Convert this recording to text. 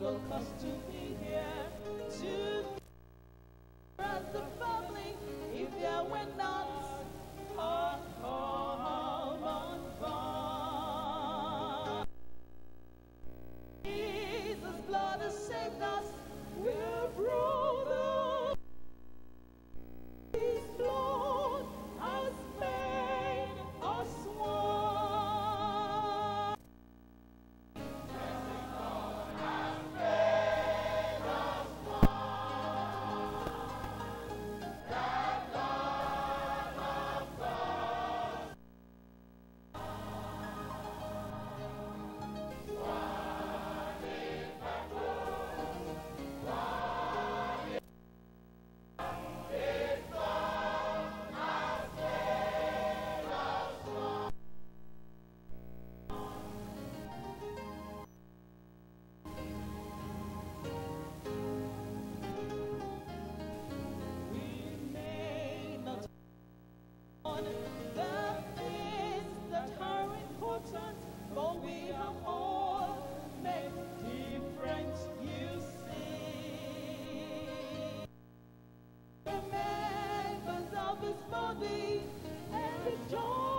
will cost to be here to the family if there were not joy.